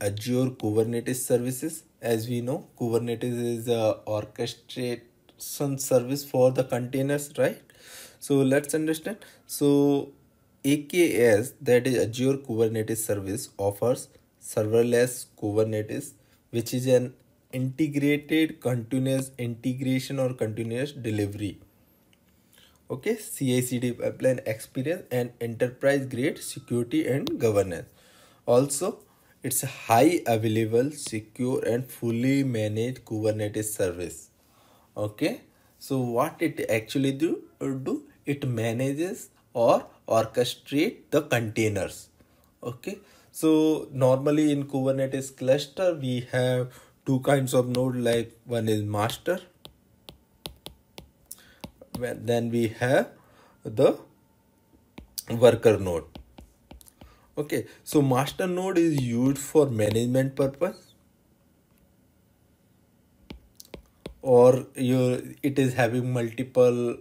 Azure Kubernetes services. As we know, Kubernetes is a orchestration service for the containers, right? So let's understand. So AKS, that is Azure Kubernetes Service, offers serverless Kubernetes, which is an integrated continuous integration or continuous delivery okay CI/CD pipeline experience and enterprise grade security and governance. Also, it's a high available, secure and fully managed Kubernetes service. Okay, so what it actually do uh, do it manages or orchestrate the containers. Okay, so normally in Kubernetes cluster we have two kinds of node like one is master then we have the worker node okay so master node is used for management purpose? Or you it is having multiple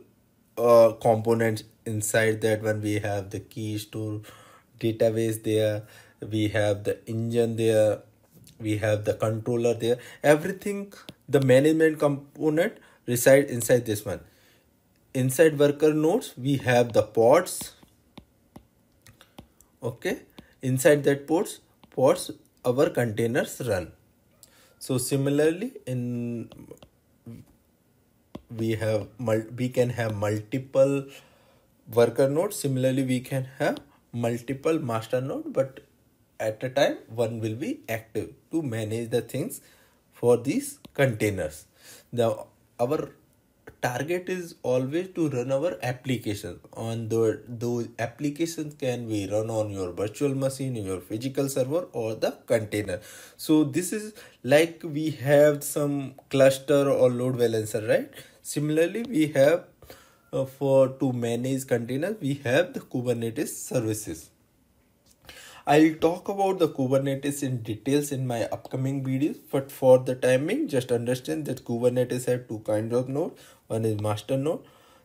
uh, components inside that one? We have the key store database there we have the engine there we have the controller there. Everything the management component reside inside this one. Inside worker nodes we have the pods okay? Inside that ports pods our containers run. So similarly in we have we can have multiple worker nodes similarly we can have multiple master node but at a time one will be active to manage the things for these containers. Now our target is always to run our application. On the those applications can be run on your virtual machine your physical server or the container. So this is like we have some cluster or load balancer right? Similarly we have uh, for to manage containers we have the kubernetes services I'll talk about the Kubernetes in details in my upcoming videos, but for the timing, just understand that Kubernetes have two kinds of nodes. One is master node,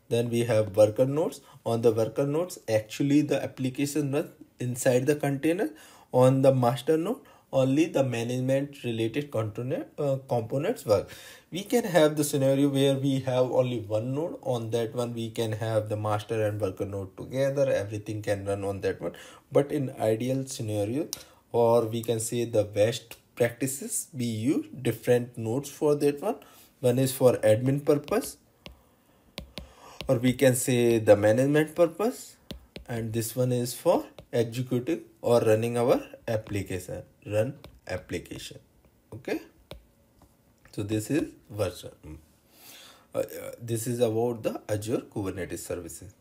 then we have worker nodes. On the worker nodes, actually the application runs inside the container. On the master node, only the management related uh, components work we can have the scenario where we have only one node. On that one we can have the master and worker node together. Everything can run on that one. But in ideal scenario or we can say the best practices we use different nodes for that one. One is for admin purpose or we can say the management purpose. And this one is for executing or running our application run application okay so this is version uh, uh, this is about the azure kubernetes services